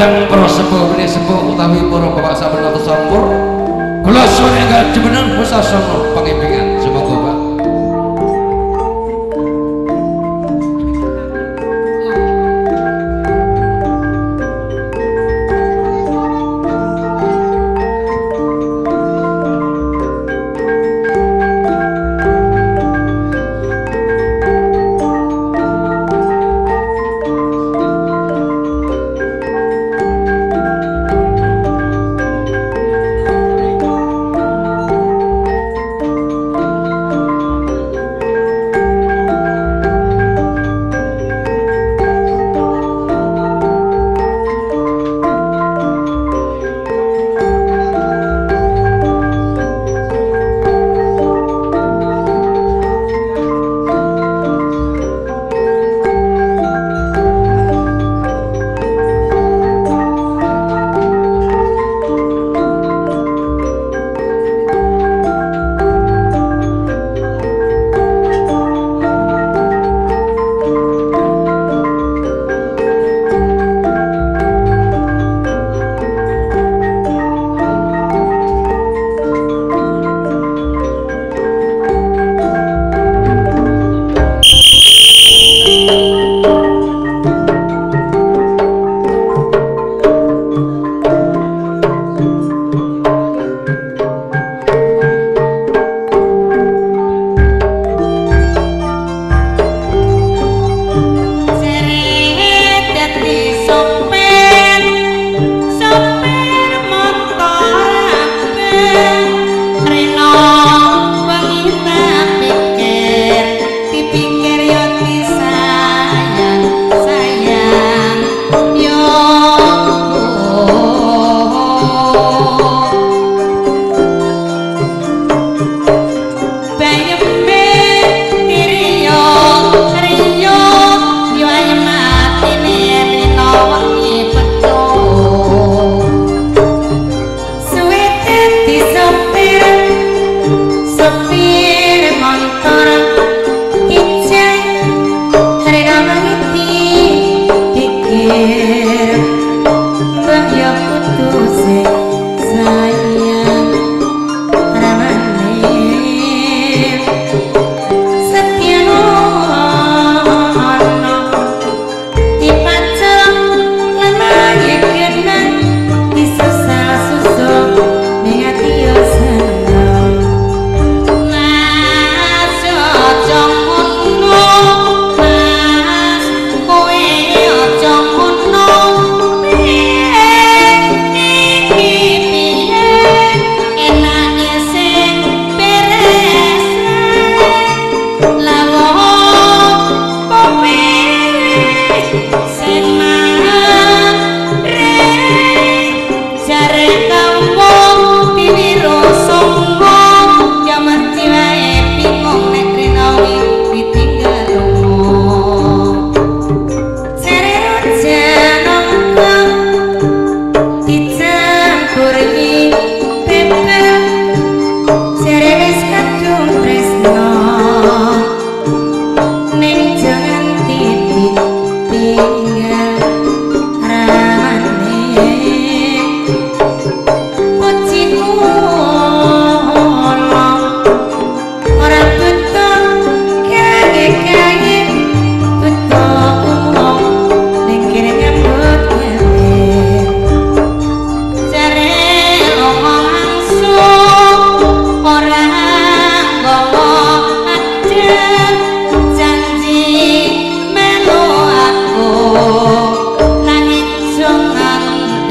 tan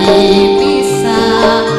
me pisa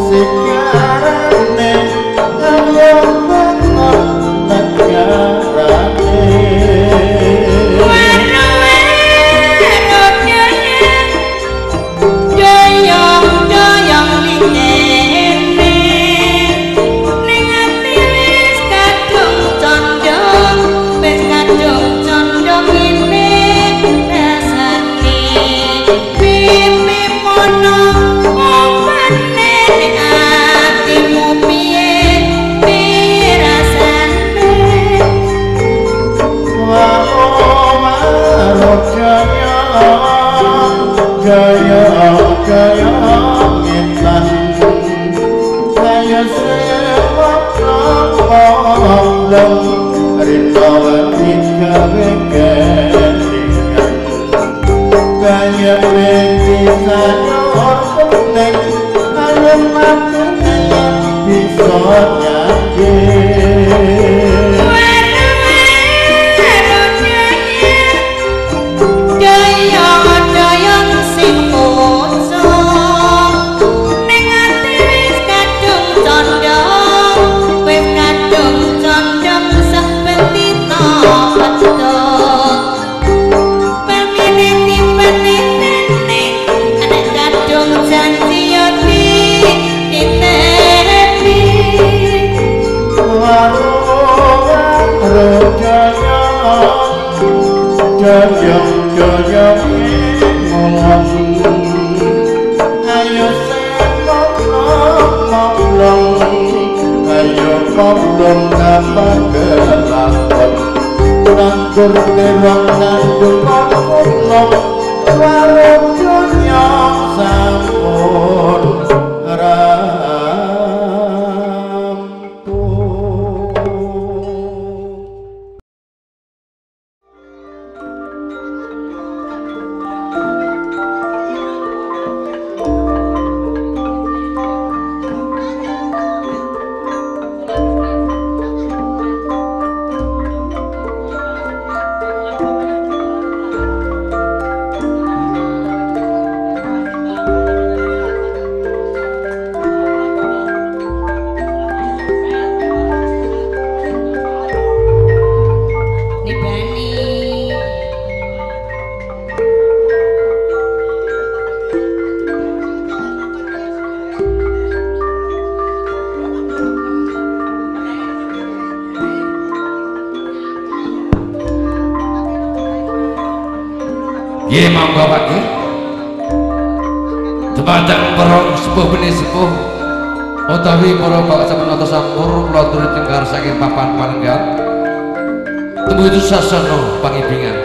dong rito lebih kebegan Kaya bentisan orang penting anak mati bisa nyakit Sulung ni Rang Nandung utawi para bapak sampun sampur kula aturi tengkar saking papan panenggal. Temu itu sasana pangibingan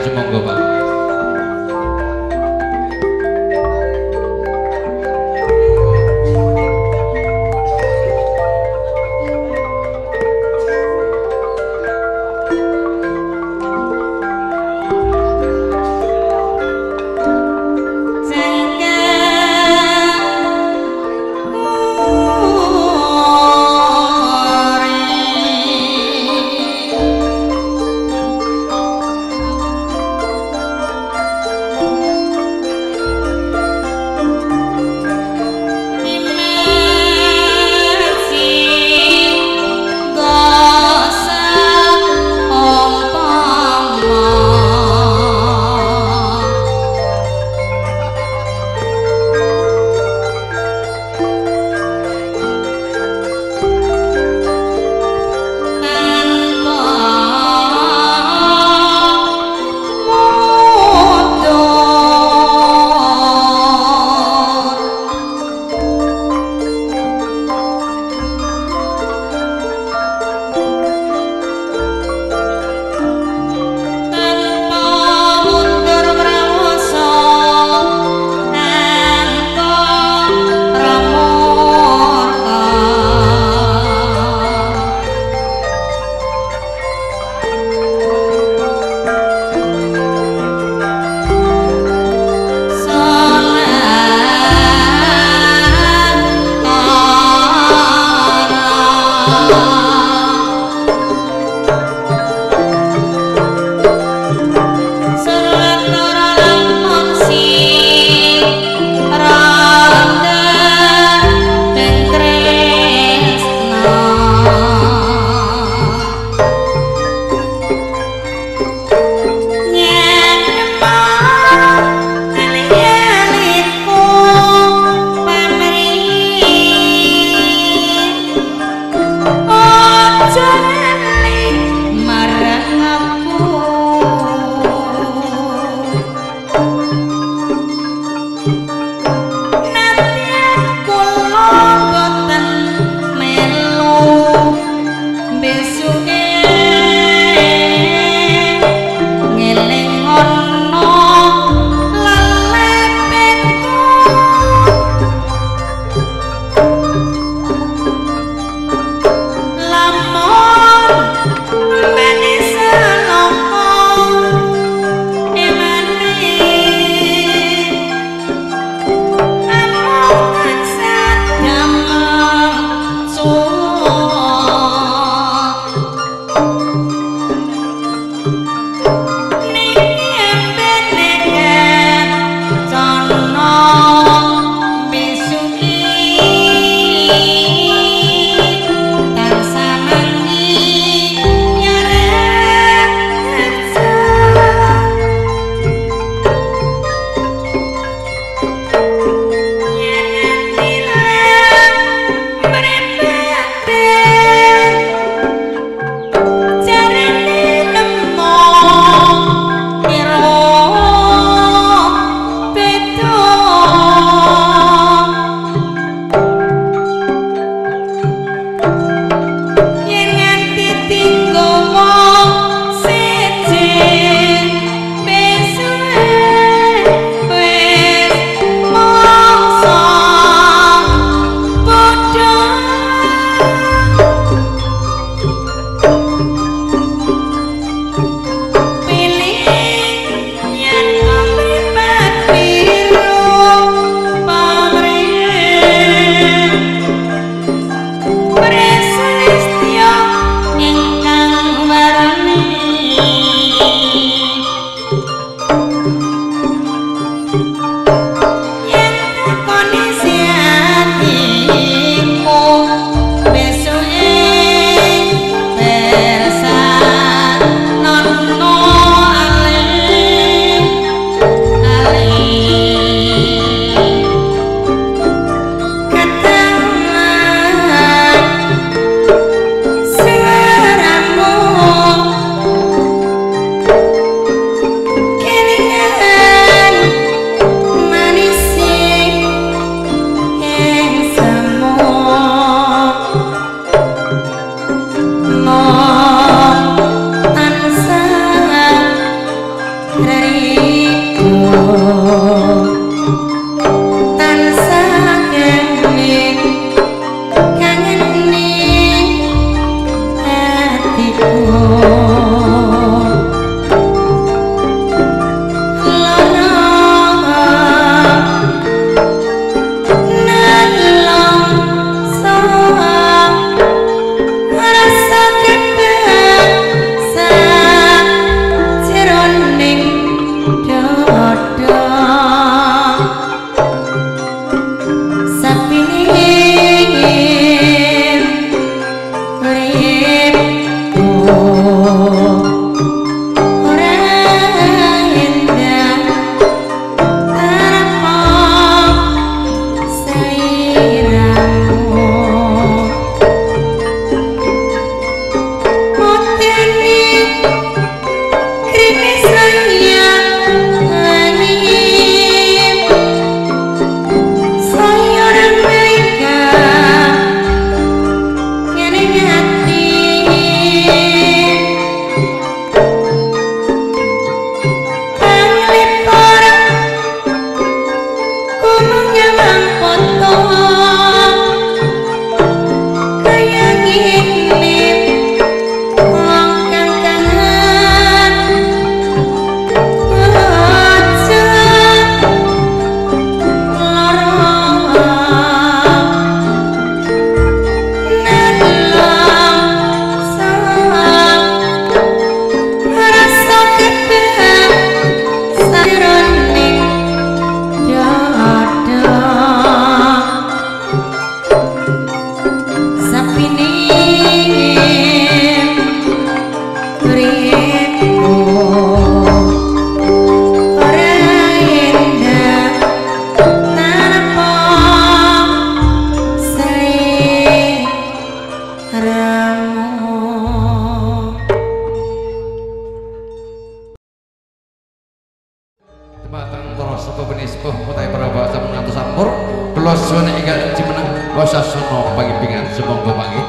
Cimeneng semua pangimpingan semoga panggih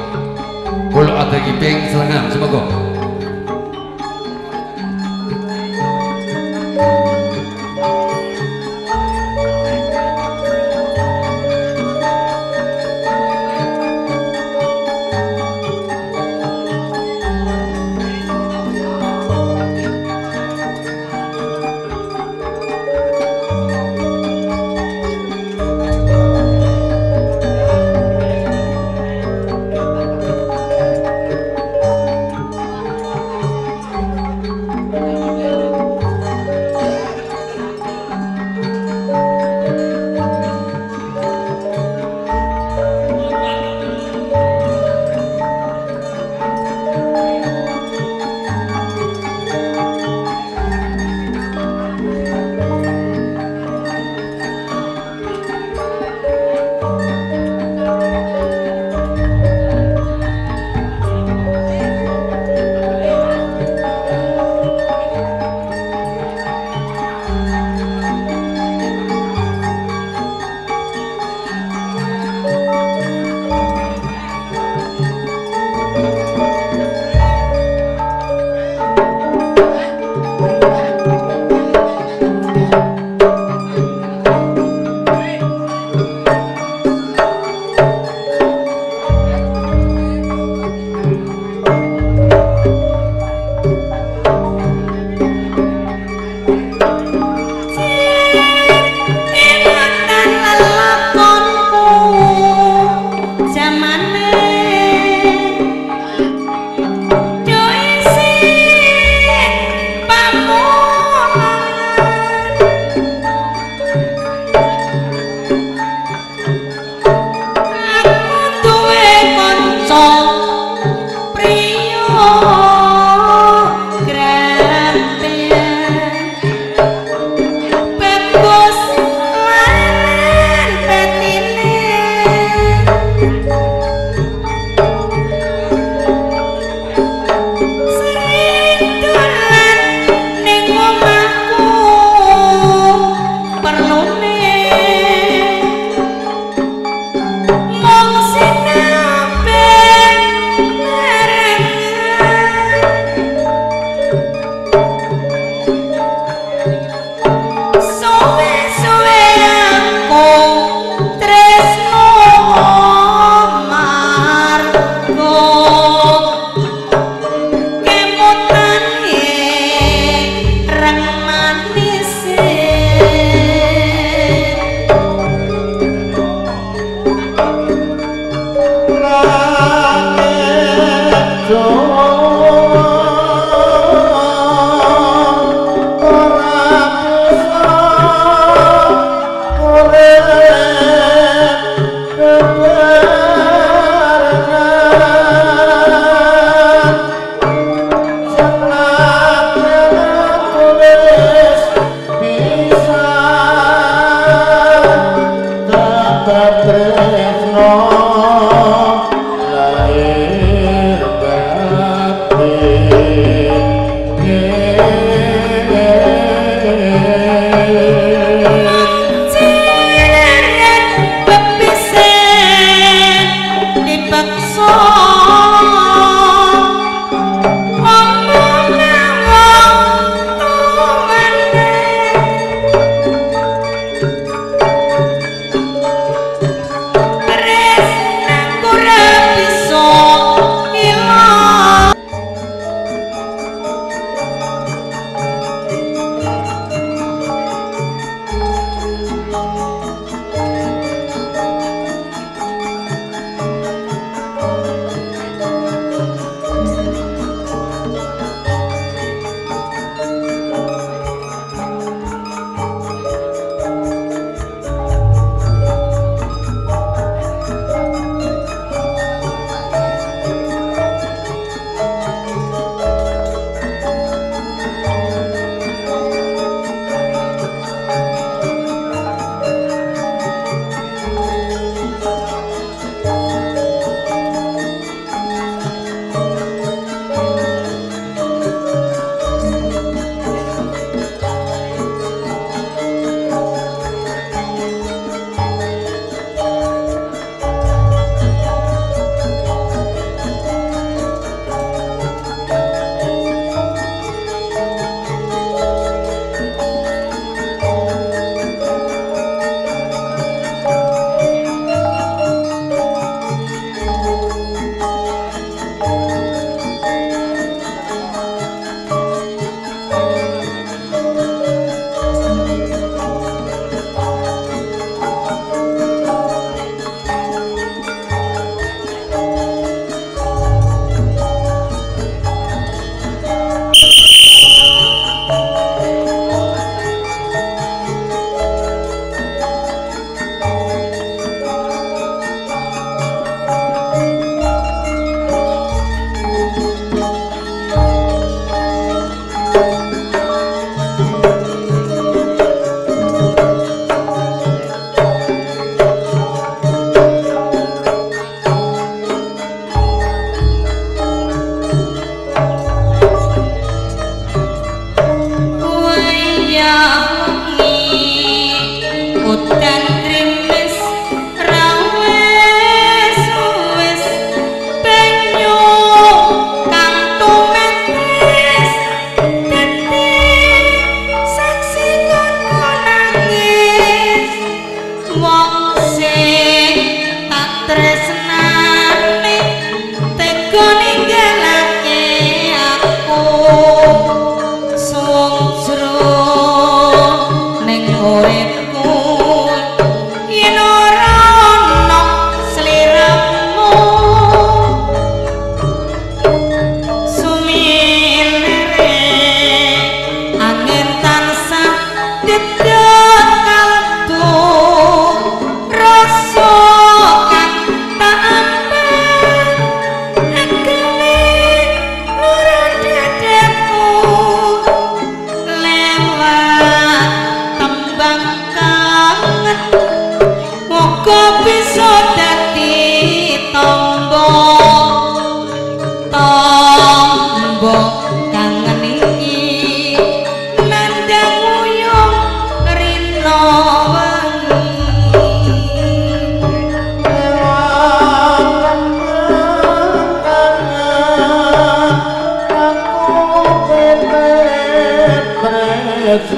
kula atur iping selengan semoga.